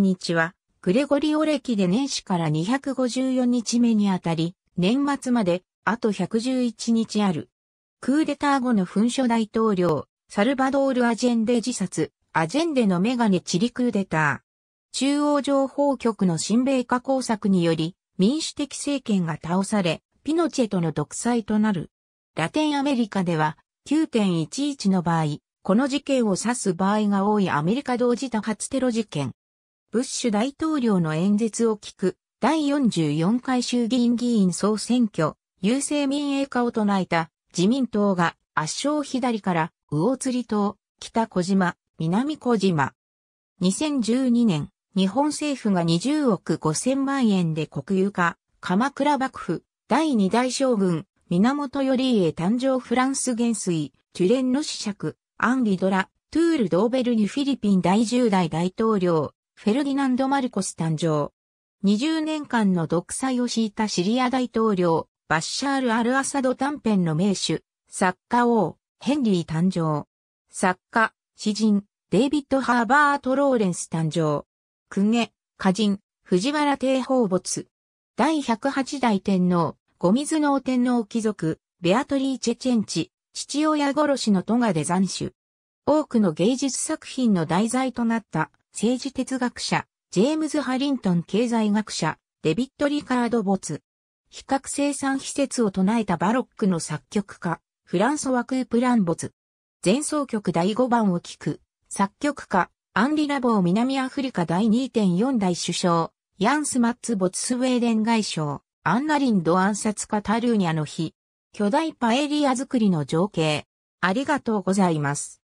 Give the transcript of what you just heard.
日は、グレゴリオ歴で年始から254日目にあたり、年末まであと111日ある。クーデター後の紛書大統領、サルバドール・アジェンデ自殺、アジェンデのメガネチリクーデター。中央情報局の親米化工作により、民主的政権が倒され、ピノチェとの独裁となる。ラテンアメリカでは、9.11の場合、この事件を指す場合が多いアメリカ同時多発テロ事件。ブッシュ大統領の演説を聞く第44回衆議院議員総選挙、優勢民営化を唱えた自民党が圧勝左から魚釣島、北小島、南小島。2012年、日本政府が20億5000万円で国有化、鎌倉幕府、第二代将軍、源頼家誕生フランス元帥、トゥレンの子爵、アンリドラ、トゥール・ドーベルにフィリピン第10代大統領、フェルディナンド・マルコス誕生。20年間の独裁を敷いたシリア大統領、バッシャール・アル・アサド短編の名手、作家王、ヘンリー誕生。作家、詩人、デイビッド・ハーバート・ローレンス誕生。公家、歌人、藤原帝宝没。第108代天皇、ゴミズノ天皇貴族、ベアトリーチェ・チェンチ、父親殺しのトガで斬首。多くの芸術作品の題材となった政治哲学者、ジェームズ・ハリントン経済学者、デビッド・リカード・ボツ。比較生産施設を唱えたバロックの作曲家、フランソワ・クープランボツ。前奏曲第5番を聞く、作曲家、アンリ・ラボー南アフリカ第2.4代首相、ヤンス・マッツ・ボツスウェーデン外相、アンナリンド暗殺家タルーニャの日、巨大パエリア作りの情景。ありがとうございます。